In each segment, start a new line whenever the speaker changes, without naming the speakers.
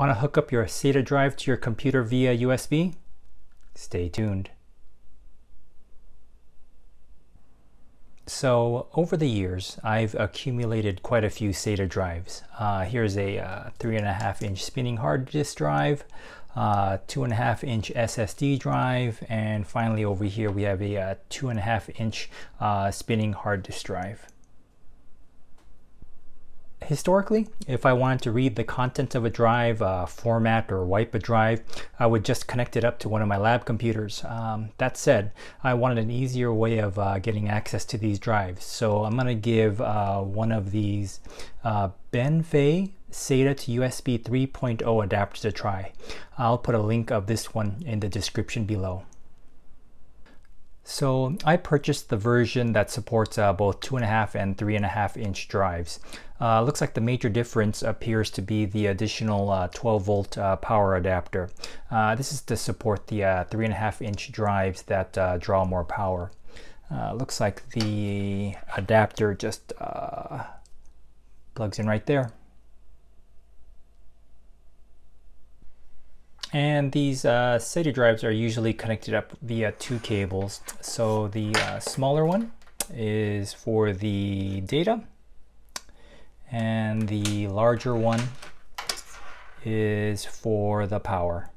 Want to hook up your SATA drive to your computer via USB? Stay tuned. So over the years, I've accumulated quite a few SATA drives. Uh, here's a uh, three and a half inch spinning hard disk drive, uh, two and a half inch SSD drive, and finally over here we have a uh, two and a half inch uh, spinning hard disk drive historically, if I wanted to read the contents of a drive, uh, format or wipe a drive, I would just connect it up to one of my lab computers. Um, that said, I wanted an easier way of uh, getting access to these drives. So I'm going to give uh, one of these uh, Benfei SATA to USB 3.0 adapters a try. I'll put a link of this one in the description below. So I purchased the version that supports uh, both 2.5 and 3.5 inch drives. Uh, looks like the major difference appears to be the additional uh, 12 volt uh, power adapter. Uh, this is to support the 3.5 uh, inch drives that draw more power. looks like the adapter just plugs in right there. And these uh, SATA drives are usually connected up via two cables. So the uh, smaller one is for the data and the larger one is for the power.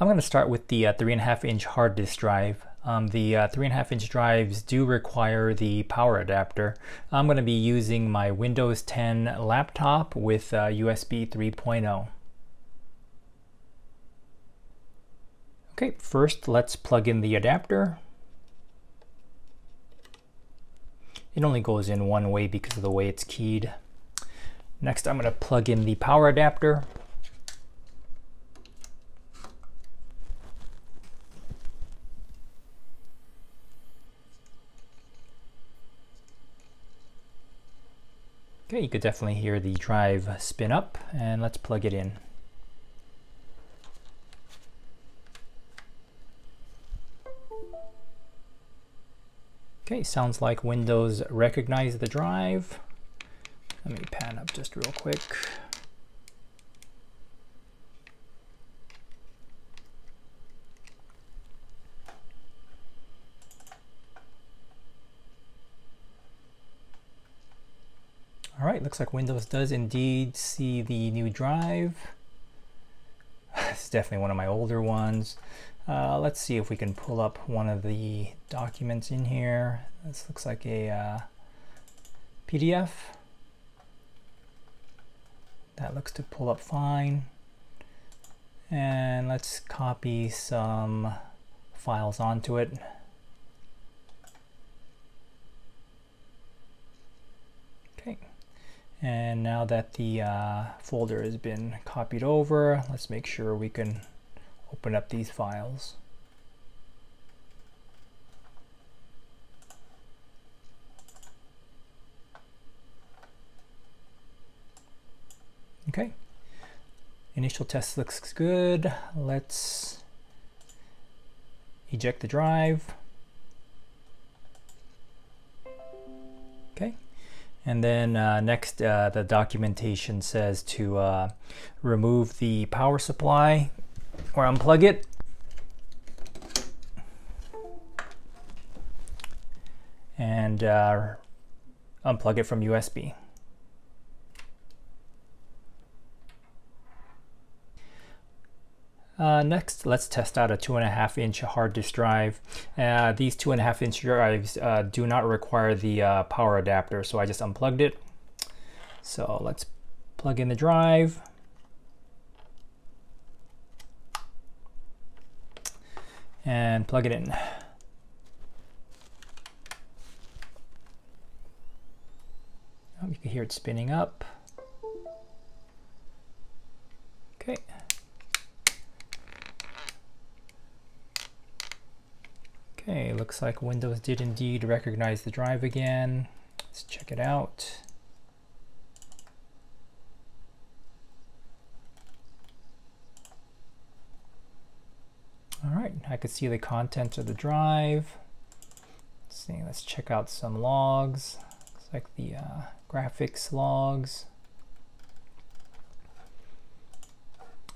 I'm going to start with the uh, 3.5 inch hard disk drive. Um, the uh, 3.5 inch drives do require the power adapter. I'm going to be using my Windows 10 laptop with uh, USB 3.0. Okay, first let's plug in the adapter. It only goes in one way because of the way it's keyed. Next I'm going to plug in the power adapter. Okay, you could definitely hear the drive spin up and let's plug it in. Okay, sounds like Windows recognized the drive. Let me pan up just real quick. All right, looks like Windows does indeed see the new drive. It's definitely one of my older ones. Uh, let's see if we can pull up one of the documents in here. This looks like a uh, PDF. That looks to pull up fine. And let's copy some files onto it. And now that the uh, folder has been copied over, let's make sure we can open up these files. Okay, initial test looks good. Let's eject the drive. Okay, and then uh, next, uh, the documentation says to uh, remove the power supply or unplug it. And uh, unplug it from USB. Uh, next, let's test out a two and a half inch hard disk drive. Uh, these two and a half inch drives uh, do not require the uh, power adapter, so I just unplugged it. So let's plug in the drive. And plug it in. Oh, you can hear it spinning up. Okay. Okay, looks like Windows did indeed recognize the drive again. Let's check it out. All right, I can see the content of the drive. Let's see, let's check out some logs. Looks like the uh, graphics logs.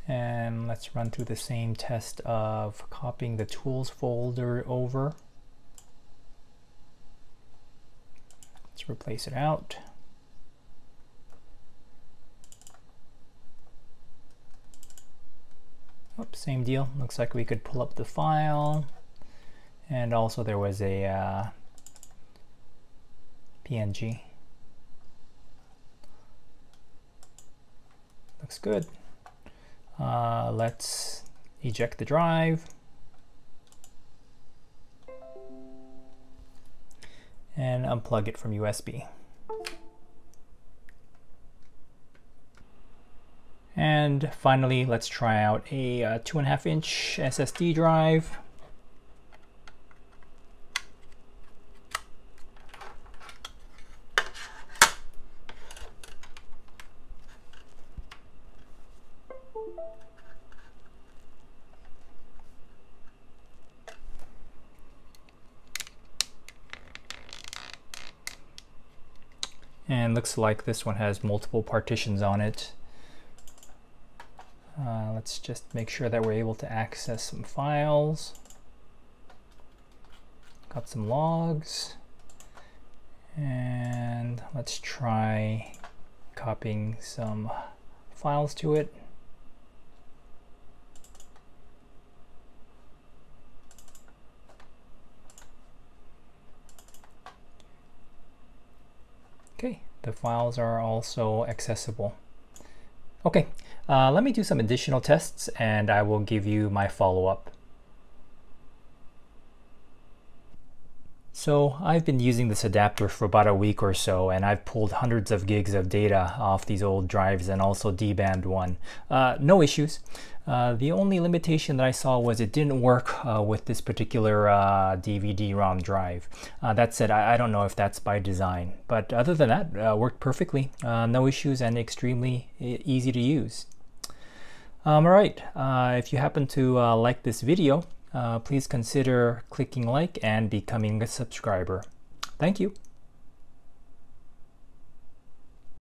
And let's run through the same test of copying the tools folder over. Let's replace it out. Oops, same deal. Looks like we could pull up the file. And also there was a uh, PNG. Looks good. Uh, let's eject the drive. Unplug it from USB. And finally, let's try out a uh, two and a half inch SSD drive. And looks like this one has multiple partitions on it. Uh, let's just make sure that we're able to access some files. Got some logs. And let's try copying some files to it. Okay, the files are also accessible. Okay, uh, let me do some additional tests and I will give you my follow-up. So I've been using this adapter for about a week or so and I've pulled hundreds of gigs of data off these old drives and also deband one. Uh, no issues. Uh, the only limitation that I saw was it didn't work uh, with this particular uh, DVD-ROM drive. Uh, that said, I, I, don't know if that's by design, but other than that, uh, worked perfectly. no issues and extremely easy to use. Um, all right, if you happen to like this video, uh, please consider clicking like and becoming a subscriber. Thank you.